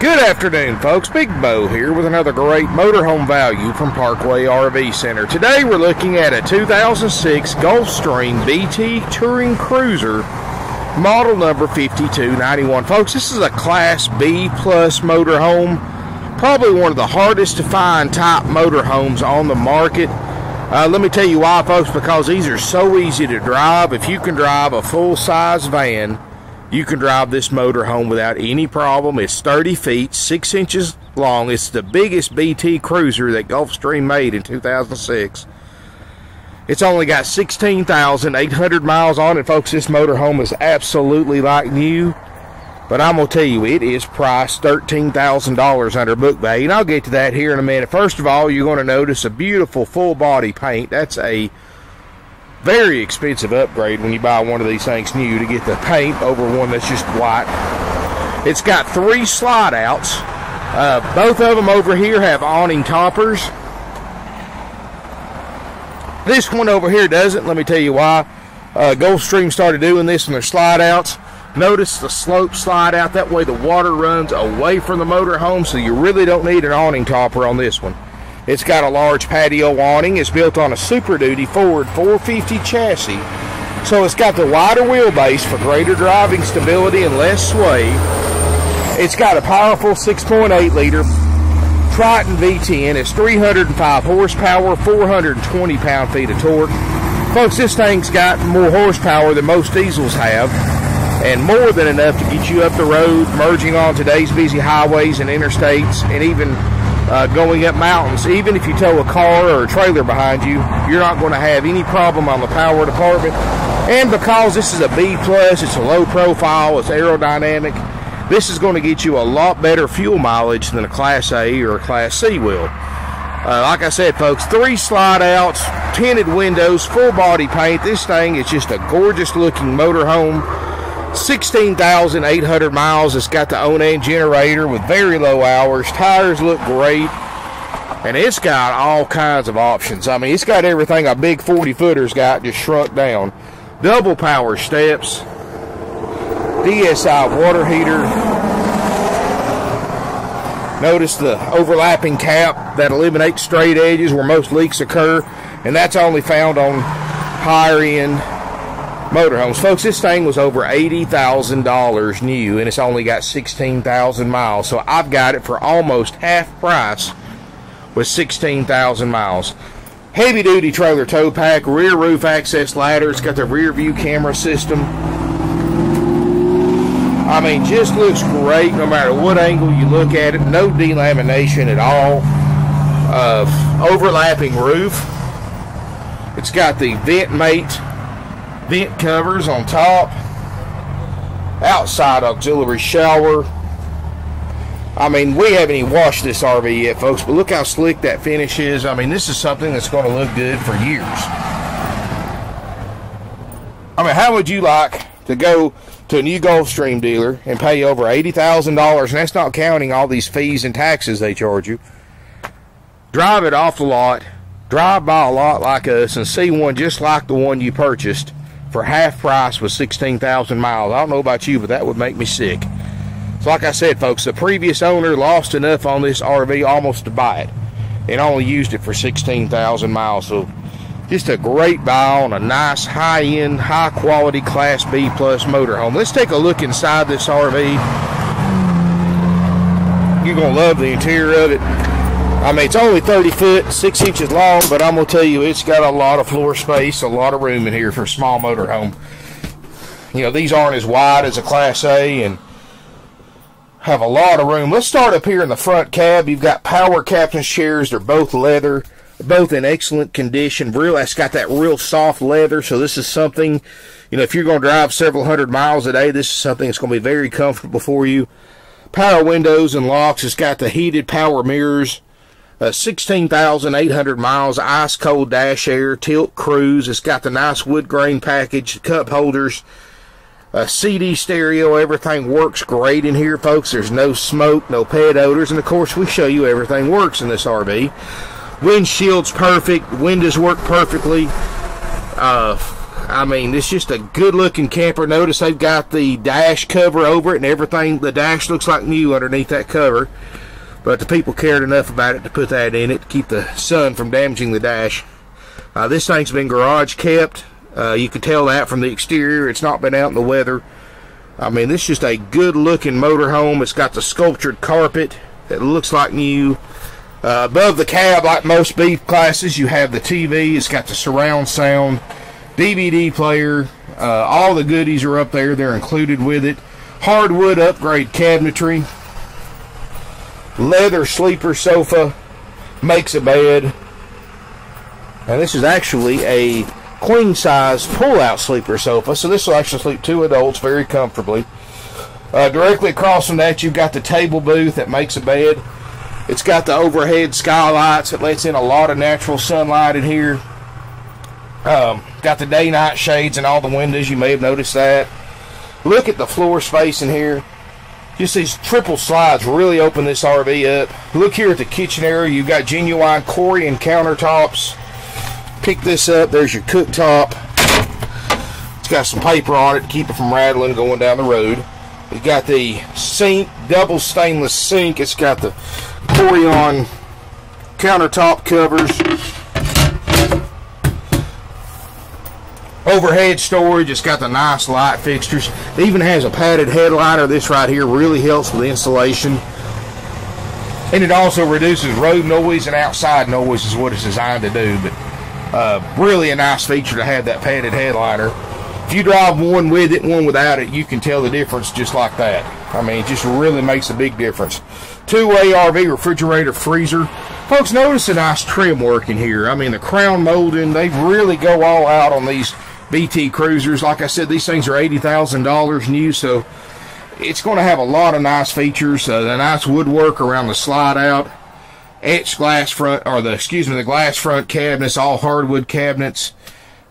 Good afternoon, folks. Big Bo here with another great motorhome value from Parkway RV Center. Today we're looking at a 2006 Gulfstream BT Touring Cruiser, model number 5291. Folks, this is a Class B plus motorhome, probably one of the hardest to find type motorhomes on the market. Uh, let me tell you why, folks, because these are so easy to drive. If you can drive a full size van, you can drive this motor home without any problem. It's 30 feet, 6 inches long. It's the biggest BT cruiser that Gulfstream made in 2006. It's only got 16,800 miles on it, folks. This motor home is absolutely like new. But I'm going to tell you, it is priced $13,000 under book value. And I'll get to that here in a minute. First of all, you're going to notice a beautiful full body paint. That's a very expensive upgrade when you buy one of these things new to get the paint over one that's just white. It's got three slide outs. Uh, both of them over here have awning toppers. This one over here doesn't. Let me tell you why. Uh, Gulfstream started doing this in their slide outs. Notice the slope slide out. That way the water runs away from the motor home, so you really don't need an awning topper on this one. It's got a large patio awning. It's built on a Super Duty Ford 450 chassis. So it's got the wider wheelbase for greater driving stability and less sway. It's got a powerful 6.8 liter Triton V10. It's 305 horsepower, 420 pound feet of torque. Folks, this thing's got more horsepower than most diesels have, and more than enough to get you up the road, merging on today's busy highways and interstates, and even uh, going up mountains. Even if you tow a car or a trailer behind you, you're not going to have any problem on the power department. And because this is a B plus, it's a low profile, it's aerodynamic. This is going to get you a lot better fuel mileage than a Class A or a Class C will. Uh, like I said, folks, three slide outs, tinted windows, full body paint. This thing is just a gorgeous looking motorhome 16,800 miles. It's got the Onan generator with very low hours. Tires look great. And it's got all kinds of options. I mean, it's got everything a big 40 footer's got just shrunk down. Double power steps, DSI water heater. Notice the overlapping cap that eliminates straight edges where most leaks occur. And that's only found on higher end motorhomes. Folks, this thing was over $80,000 new and it's only got 16,000 miles. So I've got it for almost half price with 16,000 miles. Heavy duty trailer tow pack, rear roof access ladder. It's got the rear view camera system. I mean, just looks great no matter what angle you look at it. No delamination at all. Uh, overlapping roof. It's got the vent mate vent covers on top, outside auxiliary shower. I mean, we haven't even washed this RV yet, folks, but look how slick that finish is. I mean, this is something that's going to look good for years. I mean, how would you like to go to a new Gulfstream dealer and pay over $80,000, and that's not counting all these fees and taxes they charge you? Drive it off the lot, drive by a lot like us, and see one just like the one you purchased for half price with 16,000 miles. I don't know about you, but that would make me sick. So, like I said, folks, the previous owner lost enough on this RV almost to buy it and only used it for 16,000 miles. So, just a great buy on a nice, high end, high quality Class B plus motorhome. Let's take a look inside this RV. You're going to love the interior of it. I mean, it's only 30 foot, 6 inches long, but I'm to tell you, it's got a lot of floor space, a lot of room in here for a small motorhome. You know, these aren't as wide as a Class A and have a lot of room. Let's start up here in the front cab. You've got power captain's chairs. They're both leather, both in excellent condition. Real, it's got that real soft leather, so this is something, you know, if you're going to drive several hundred miles a day, this is something that's going to be very comfortable for you. Power windows and locks. It's got the heated power mirrors uh, 16,800 miles, ice cold dash air, tilt cruise. It's got the nice wood grain package, cup holders, a CD stereo. Everything works great in here, folks. There's no smoke, no pet odors, and of course, we show you everything works in this RV. Windshield's perfect, windows work perfectly. Uh, I mean, it's just a good looking camper. Notice they've got the dash cover over it and everything. The dash looks like new underneath that cover. But the people cared enough about it to put that in it to keep the sun from damaging the dash. Uh, this thing's been garage kept. Uh, you can tell that from the exterior. It's not been out in the weather. I mean, this is just a good looking motorhome. It's got the sculptured carpet that looks like new. Uh, above the cab, like most B classes, you have the TV. It's got the surround sound, DVD player. Uh, all the goodies are up there. They're included with it. Hardwood upgrade cabinetry. Leather sleeper sofa. Makes a bed. And this is actually a queen size pull out sleeper sofa. So this will actually sleep two adults very comfortably. Uh, directly across from that, you've got the table booth that makes a bed. It's got the overhead skylights that lets in a lot of natural sunlight in here. Um, got the day night shades in all the windows. You may have noticed that. Look at the floor space in here. Just these triple slides really open this RV up. Look here at the kitchen area. You've got genuine Corian countertops. Pick this up. There's your cooktop. It's got some paper on it to keep it from rattling going down the road. It's got the sink, double stainless sink. It's got the Corian countertop covers. Overhead storage, it's got the nice light fixtures. It even has a padded headliner. This right here really helps with installation. And it also reduces road noise and outside noise is what it's designed to do. But uh, really a nice feature to have that padded headliner. If you drive one with it one without it, you can tell the difference just like that. I mean, it just really makes a big difference. Two-way RV refrigerator freezer. Folks, notice the nice trim work in here. I mean, the crown molding, they really go all out on these BT Cruisers. Like I said, these things are $80,000 new, so it's going to have a lot of nice features. Uh, the nice woodwork around the slide out, etched glass front, or the, excuse me, the glass front cabinets, all hardwood cabinets.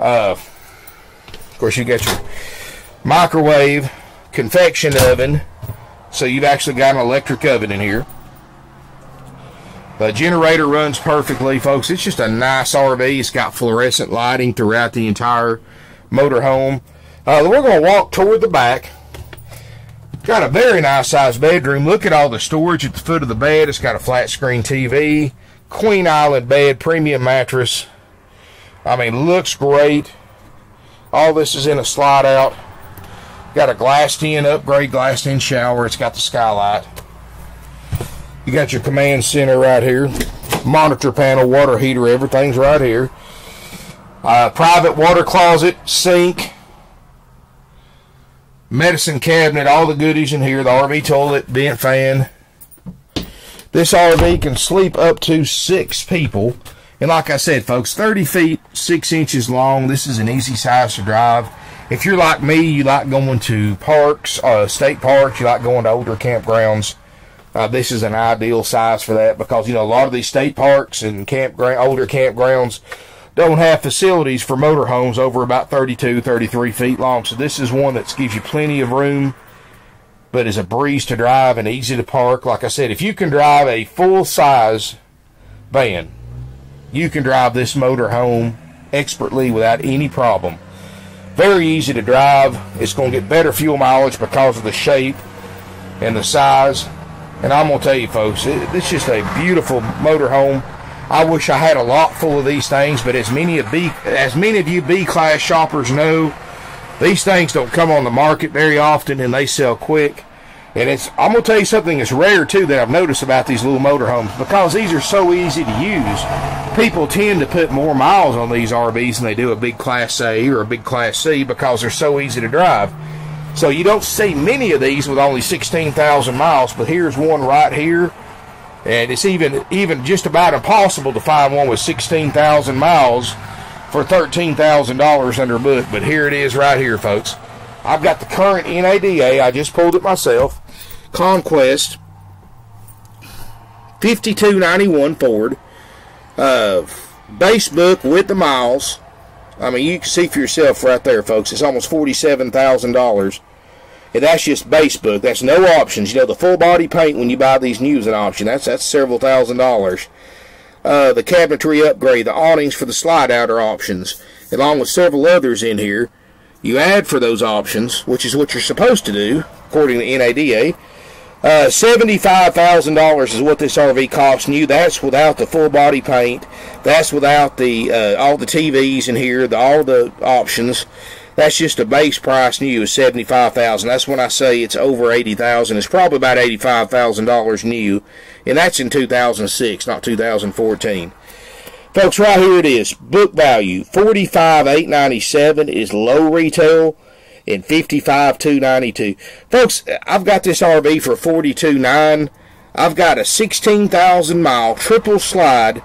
Uh, of course, you got your microwave, convection oven, so you've actually got an electric oven in here. The generator runs perfectly, folks. It's just a nice RV. It's got fluorescent lighting throughout the entire motorhome. Uh, we're going to walk toward the back. Got a very nice sized bedroom. Look at all the storage at the foot of the bed. It's got a flat screen TV, Queen Island bed, premium mattress. I mean, looks great. All this is in a slide out. Got a glassed in, upgrade glassed in shower. It's got the skylight. You got your command center right here. Monitor panel, water heater, everything's right here. Uh, private water closet, sink, medicine cabinet, all the goodies in here. The RV toilet, vent fan. This RV can sleep up to six people. And like I said, folks, 30 feet, 6 inches long. This is an easy size to drive. If you're like me, you like going to parks, uh, state parks, you like going to older campgrounds. Uh, this is an ideal size for that because, you know, a lot of these state parks and campground, older campgrounds don't have facilities for motorhomes over about 32, 33 feet long. So this is one that gives you plenty of room, but is a breeze to drive and easy to park. Like I said, if you can drive a full size van, you can drive this motorhome expertly without any problem. Very easy to drive. It's going to get better fuel mileage because of the shape and the size. And I'm going to tell you, folks, it, it's just a beautiful motorhome. I wish I had a lot full of these things, but as many of B, as many of you B class shoppers know, these things don't come on the market very often, and they sell quick. And it's I'm gonna tell you something that's rare too that I've noticed about these little motorhomes because these are so easy to use. People tend to put more miles on these RVs than they do a big Class A or a big Class C because they're so easy to drive. So you don't see many of these with only 16,000 miles, but here's one right here, and it's even even just about impossible to find one with 16,000 miles for $13,000 under book. But here it is right here, folks. I've got the current NADA. I just pulled it myself. Conquest 5291 Ford. Uh, base book with the miles. I mean, you can see for yourself right there, folks. It's almost $47,000. And that's just base book. That's no options. You know, the full body paint when you buy these new is an option. That's that's several thousand dollars. Uh, the cabinetry upgrade, the awnings for the slide out are options. along with several others in here. You add for those options, which is what you're supposed to do, according to NADA. Uh, $75,000 is what this RV costs new. That's without the full body paint. That's without the uh, all the TVs in here, the, all the options. That's just a base price new is 75000 That's when I say it's over 80000 It's probably about $85,000 new. And that's in 2006, not 2014. Folks, right here it is. Book value, forty five eight ninety seven is low retail and fifty five two ninety two. Folks, I've got this RV for forty two nine. I've got a 16,000 mile triple slide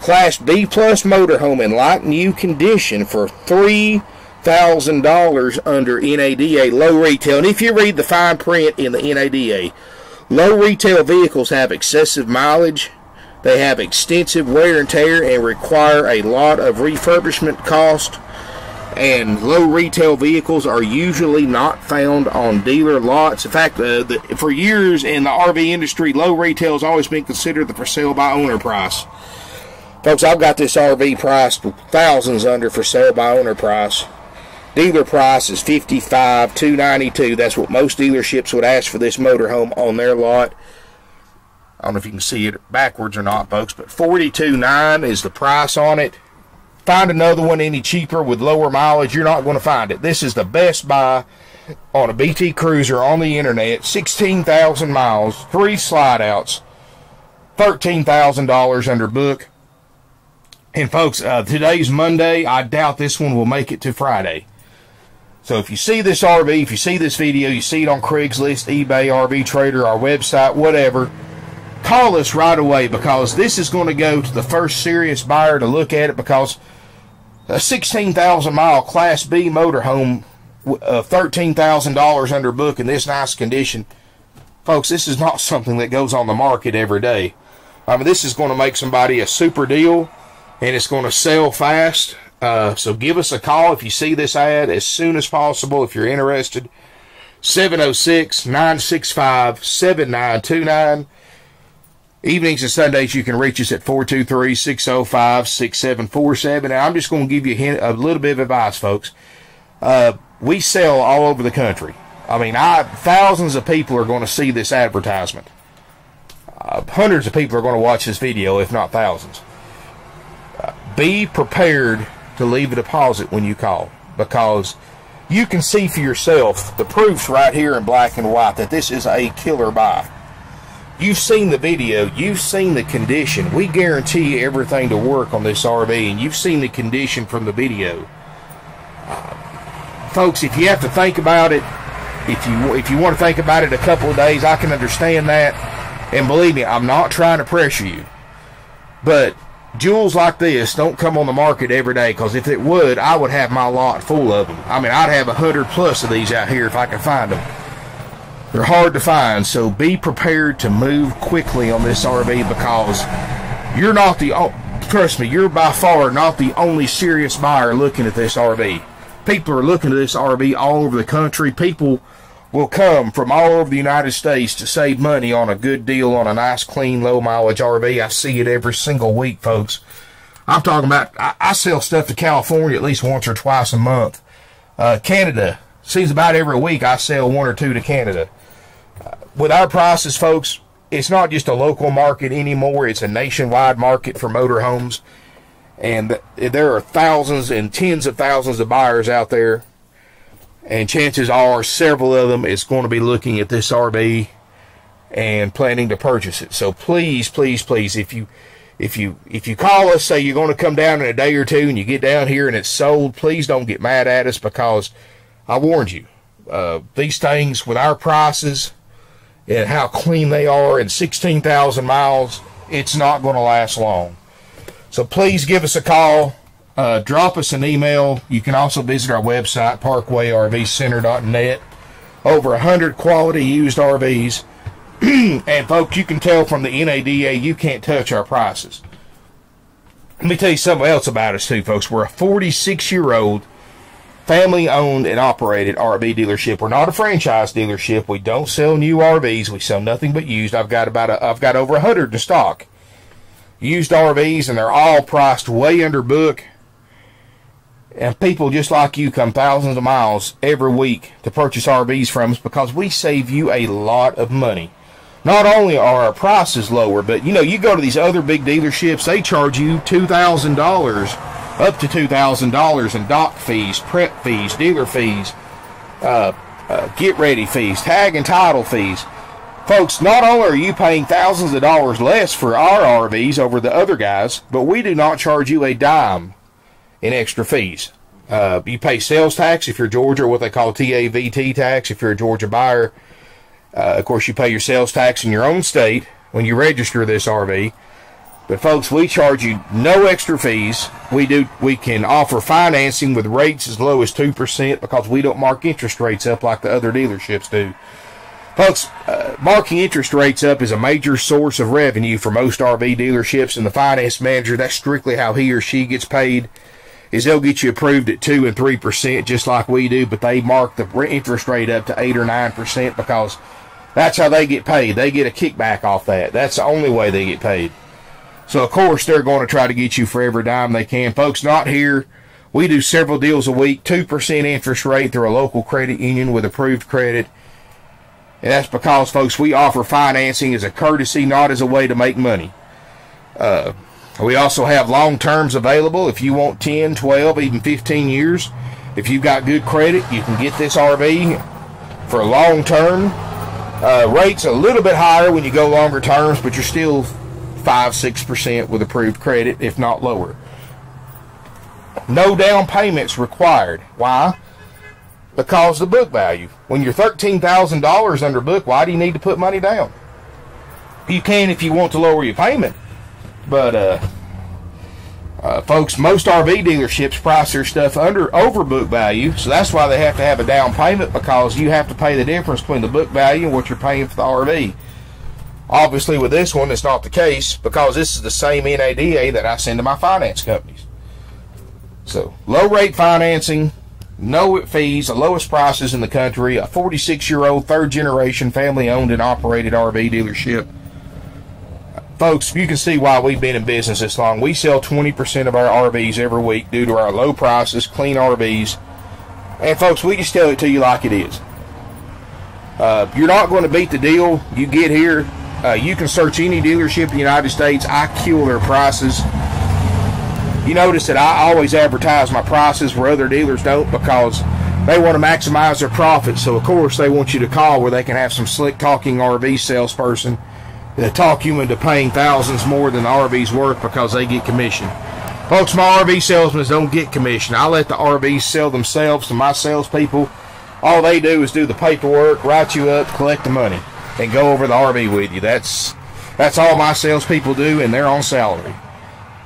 Class B plus motorhome in like new condition for $3,000 under NADA low retail. And if you read the fine print in the NADA, low retail vehicles have excessive mileage, they have extensive wear and tear, and require a lot of refurbishment cost and low retail vehicles are usually not found on dealer lots. In fact, uh, the, for years in the RV industry, low retail has always been considered the for sale by owner price. Folks, I've got this RV priced thousands under for sale by owner price. Dealer price is fifty-five two ninety-two. That's what most dealerships would ask for this motorhome on their lot. I don't know if you can see it backwards or not, folks, but forty-two nine is the price on it find another one any cheaper with lower mileage, you're not going to find it. This is the best buy on a BT Cruiser on the internet. 16,000 miles, three slide outs, $13,000 under book. And folks, uh, today's Monday. I doubt this one will make it to Friday. So if you see this RV, if you see this video, you see it on Craigslist, eBay, RV Trader, our website, whatever, call us right away because this is going to go to the first serious buyer to look at it because a 16,000 mile Class B motorhome of uh, $13,000 under book in this nice condition. Folks, this is not something that goes on the market every day. I mean, this is going to make somebody a super deal and it's going to sell fast. Uh, so give us a call if you see this ad as soon as possible if you're interested. 706 965 7929. Evenings and Sundays, you can reach us at 423 605 6747. I'm just going to give you a, hint, a little bit of advice, folks. Uh, we sell all over the country. I mean, I, thousands of people are going to see this advertisement. Uh, hundreds of people are going to watch this video, if not thousands. Uh, be prepared to leave a deposit when you call because you can see for yourself the proofs right here in black and white that this is a killer buy. You've seen the video, you've seen the condition. We guarantee everything to work on this RV, and you've seen the condition from the video. Uh, folks, if you have to think about it, if you if you want to think about it a couple of days, I can understand that. And believe me, I'm not trying to pressure you. But jewels like this don't come on the market every day because if it would, I would have my lot full of them. I mean, I'd have a hundred plus of these out here if I could find them. They're hard to find, so be prepared to move quickly on this RV because you're not the trust me, you're by far not the only serious buyer looking at this RV. People are looking at this RV all over the country. People will come from all over the United States to save money on a good deal on a nice, clean, low mileage RV. I see it every single week, folks. I'm talking about, I, I sell stuff to California at least once or twice a month. Uh, Canada, seems about every week I sell one or two to Canada with our prices, folks, it's not just a local market anymore. It's a nationwide market for motorhomes. And there are thousands and tens of thousands of buyers out there. And chances are several of them is going to be looking at this RV and planning to purchase it. So please, please, please, if you if you if you call us, say you're going to come down in a day or two, and you get down here and it's sold, please don't get mad at us because I warned you. Uh, these things with our prices and how clean they are in 16,000 miles, it's not going to last long. So please give us a call. Uh, drop us an email. You can also visit our website, parkwayRVcenter.net. Over 100 quality used RVs. and folks, you can tell from the NADA you can't touch our prices. Let me tell you something else about us, too, folks. We're a 46 year old family owned and operated RV dealership. We're not a franchise dealership. We don't sell new RVs. We sell nothing but used. I've got about a, I've got over a hundred in stock. Used RVs and they're all priced way under book. And people just like you come thousands of miles every week to purchase RVs from us because we save you a lot of money. Not only are our prices lower, but you know, you go to these other big dealerships, they charge you $2,000, up to $2,000 in doc fees, prep fees, dealer fees, uh, uh, get ready fees, tag and title fees. Folks, not only are you paying thousands of dollars less for our RVs over the other guys, but we do not charge you a dime in extra fees. Uh, you pay sales tax if you're Georgia, or what they call TAVT tax if you're a Georgia buyer. Uh, of course, you pay your sales tax in your own state when you register this RV. But folks, we charge you no extra fees. We do we can offer financing with rates as low as 2% because we don't mark interest rates up like the other dealerships do. Folks, uh, marking interest rates up is a major source of revenue for most RV dealerships, and the finance manager, that's strictly how he or she gets paid, is they'll get you approved at 2 and 3% just like we do, but they mark the interest rate up to 8 or 9% because that's how they get paid. They get a kickback off that. That's the only way they get paid. So, of course, they're going to try to get you for every dime they can. Folks, not here. We do several deals a week, 2% interest rate through a local credit union with approved credit. And that's because, folks, we offer financing as a courtesy, not as a way to make money. Uh, we also have long terms available if you want 10, 12, even 15 years. If you've got good credit, you can get this RV for a long term. Uh, rates a little bit higher when you go longer terms, but you're still 5 6% with approved credit, if not lower. No down payments required. Why? because the book value. When you're $13,000 under book, why do you need to put money down? You can if you want to lower your payment. But, uh, uh, folks, most RV dealerships price their stuff under over book value, so that's why they have to have a down payment because you have to pay the difference between the book value and what you're paying for the RV. Obviously, with this one, it's not the case because this is the same NADA that I send to my finance companies. So, low rate financing, no fees, the lowest prices in the country, a 46 year old, third generation, family owned and operated RV dealership. Folks, you can see why we've been in business this long. We sell 20% of our RVs every week due to our low prices, clean RVs. And folks, we just tell it to you like it is. Uh, you're not going to beat the deal. You get here, uh, you can search any dealership in the United States. I kill their prices. You notice that I always advertise my prices where other dealers don't because they want to maximize their profits. So, of course, they want you to call where they can have some slick talking RV salesperson that talk you into paying thousands more than the RV's worth because they get commission. Folks, my RV salesmen don't get commission. I let the RVs sell themselves to my salespeople. All they do is do the paperwork, write you up, collect the money, and go over the RV with you. That's that's all my salespeople do, and they're on salary.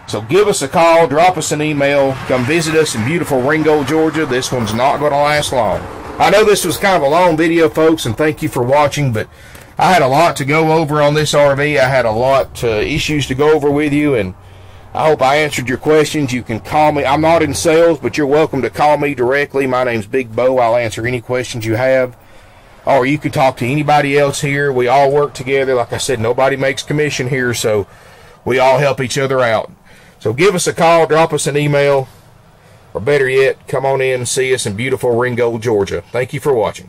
So give us a call, drop us an email, come visit us in beautiful Ringgold, Georgia. This one's not going to last long. I know this was kind of a long video, folks, and thank you for watching, but I had a lot to go over on this RV. I had a lot uh, issues to go over with you, and I hope I answered your questions. You can call me. I'm not in sales, but you're welcome to call me directly. My name's Big Bo. I'll answer any questions you have. Or you can talk to anybody else here. We all work together. Like I said, nobody makes commission here, so we all help each other out. So give us a call, drop us an email, or better yet, come on in and see us in beautiful Ringgold, Georgia. Thank you for watching.